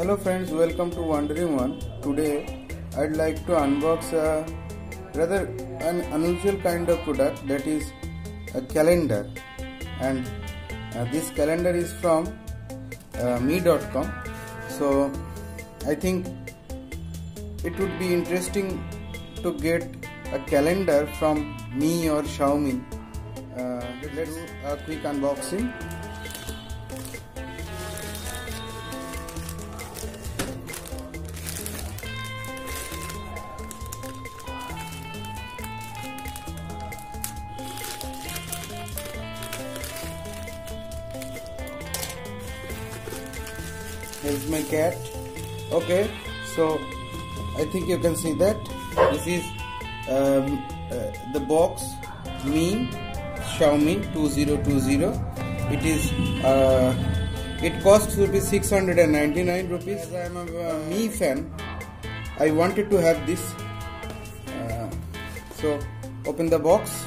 Hello friends, welcome to Wandering One. Today I'd like to unbox a rather an unusual kind of product that is a calendar and uh, this calendar is from uh, mi.com so I think it would be interesting to get a calendar from Mi or Xiaomi. Uh, let's do a quick unboxing. Here's my cat. Okay, so I think you can see that this is um, uh, the box Mi Xiaomi 2020. It is uh, it costs rupees 699 rupees. As I am a uh, Mi fan, I wanted to have this. Uh, so open the box.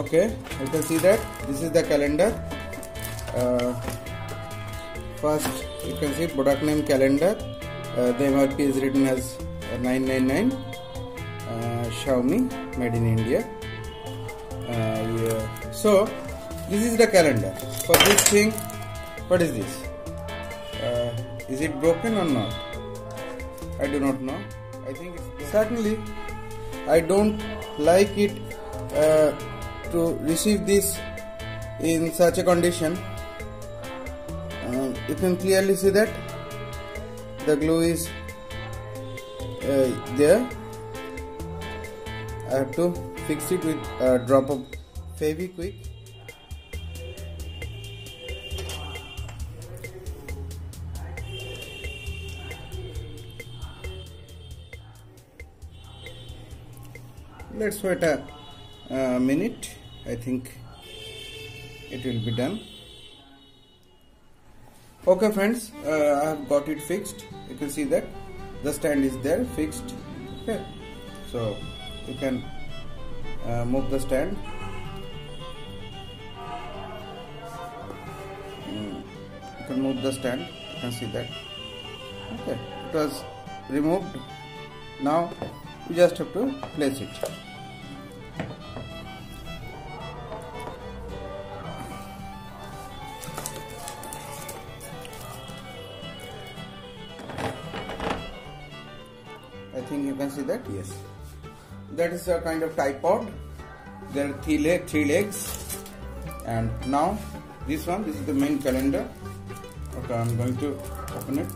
Okay you can see that. This is the calendar. Uh, first you can see product name calendar. Uh, the MRP is written as 999 uh, Xiaomi made in India. Uh, yeah. so this is the calendar. For this thing what is this? Uh, is it broken or not? I do not know. I think it's certainly I don't like it. Uh, to receive this in such a condition uh, you can clearly see that the glue is uh, there. I have to fix it with a drop of Fevikwik let's wait a, a minute I think it will be done. Okay friends uh, I have got it fixed. You can see that the stand is there fixed. Okay. So you can uh, move the stand. Mm, you can move the stand. You can see that. Okay. It was removed. Now you just have to place it think you can see that yes. That is a kind of tripod. There are three, leg, three legs. And now this one this is the main calendar. Okay I'm going to open it.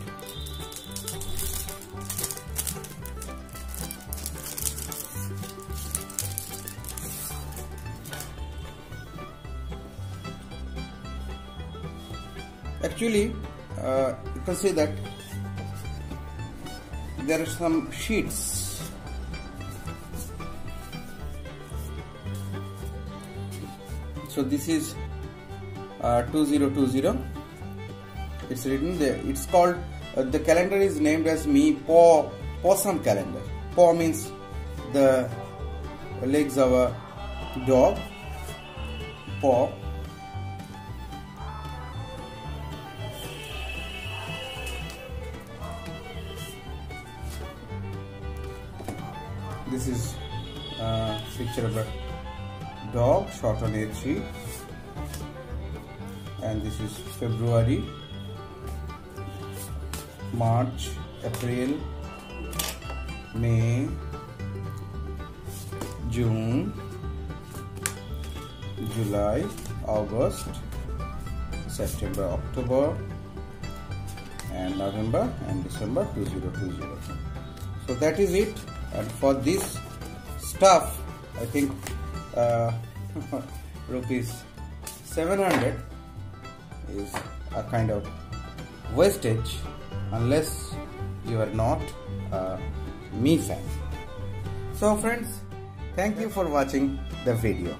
Actually uh, you can see that there are some sheets. So this is uh, 2020 it's written there. It's called uh, the calendar is named as Mi paw possum calendar. Paw means the legs of a dog. Paw this is a picture of a dog shot on A3 and this is February March April May June July August September October and November and December 2020 so that is it and for this stuff I think uh, rupees 700 is a kind of wastage unless you are not a Mi fan. So friends thank you for watching the video